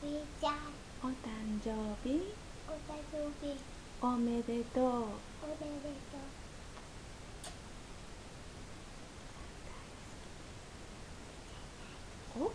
みーちゃんお誕生日。お誕生日。おめでとう。おめでとう。おっ